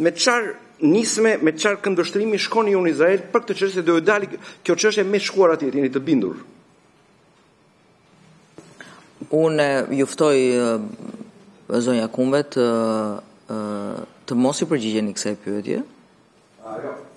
Me çfarë nisme, me çfarë këndështrimi shkoni ju në Izrael për këtë çështje do ju dalë kjo çështje me shkuar atje, jeni të bindur. Unë ju ftoj zonja Kumbe të mos i përgjigjeni kësaj pyetje.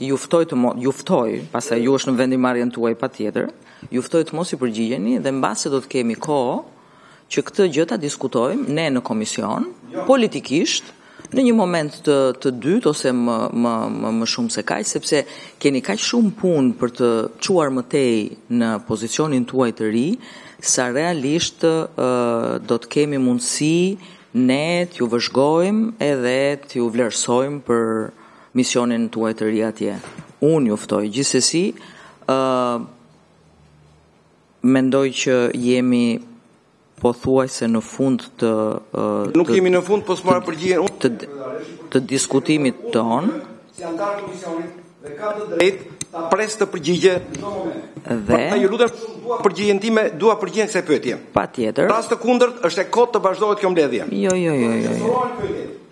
Ju ftoj të mos, ju ftoj, pastaj ju është në vendimmarrjen tuaj patjetër. Ju ftoj të mos i përgjigjeni dhe mbase do të kemi kohë që këtë gjë ta diskutojmë ne në komision, jo. politikisht, në një moment të të dytë ose më më më, më shumë se kaq, sepse keni kaq shumë punë për të çuar më tej në pozicionin tuaj të ri, sa realisht uh, do të kemi mundësi ne t'ju vëzhgojmë edhe t'ju vlerësojmë për misionin tuaj të ri atje. Unë ju ftoj. Gjithsesi, ë mendoj që jemi pothuajse në fund të të Nuk jemi në fund, po s'marr përgjigjen unë. Të, të diskutimit tonë. Si anëtar i komisionit dhe kam të drejtë të pres përgjigje në çdo moment. Dhe Pra, ju lutem shumë dua përgjigjen time, dua përgjigjen kësaj pyetje. Patjetër. Rast të kundërt, është e kotë të vazhdohet kjo mbledhje. Jo, jo, jo, jo. jo.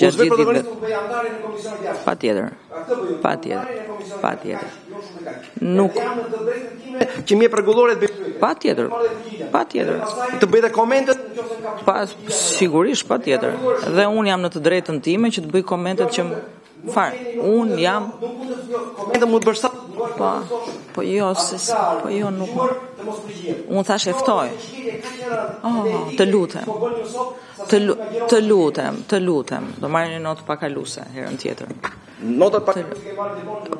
Gjatë gjithë ditëve. Patjetër. Patjetër. Patjetër. Nuk që mje përgullore të bëjë. Patjetër. Patjetër. Të bëjë dhe komentet nëse ka pas sigurisht patjetër. Dhe un jam në të drejtën time që të bëj komentet që far. Unë jam komentet mund të bësh sa po. Po jo, se po jo nuk. Unë thashë e ftoj. Oh, të lutem. Të, të lutem, të lutem, do marrë një notë pakaluese herën tjetër. Notat pak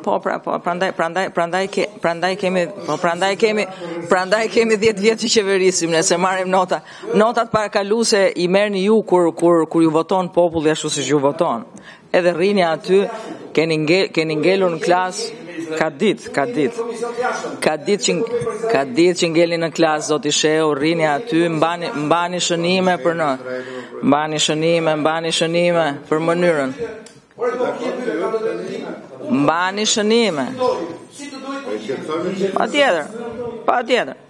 Po pra, po, prandaj prandaj prandaj ke prandaj kemi, po prandaj kemi prandaj kemi 10 vjet që qeverisim ne se marrim nota. Notat pakaluese i merrni ju kur kur kur ju voton populli ashtu siç ju voton. Edhe rrini aty, keni nge, keni ngelur në klasë, ka ditë, ka ditë. Ka ditë që ka ditë që ngelni në klasë zoti Shehu, rrini aty, mbani mbani shënime për në. Mbani shënime, mbani shënime për mënyrën. Mbani shënime. Patjetër. Patjetër.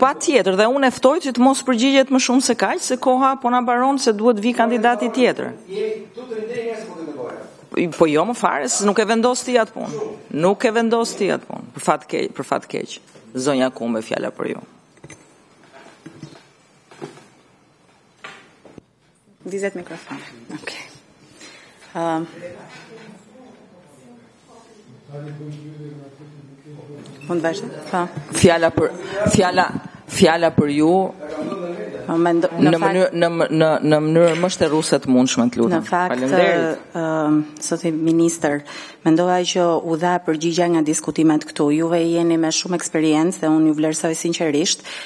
Patjetër dhe unë e ftoj që të mos përgjigjet më shumë se kaq, se koha po na mbaron se duhet të vijë kandidati tjetër. Po jo më fal, se nuk e vendos ti atë punë. Nuk e vendos ti atë punë. Për fat të keq, për fat të keq. Zonja Kumbe fjala për ju. Dizet mikrofon. Okej. Ëm. Mund vazhdo? Po. Fjala për fjala fjala për ju në mënyrë në në në mënyrë më shterruse të mundshme të lutem. Faleminderit. Në fakt, zoti ministër, mendova që u dha përgjigja nga diskutimet këtu. Juve jeni me shumë eksperiencë dhe unë ju vlerësoj sinqerisht.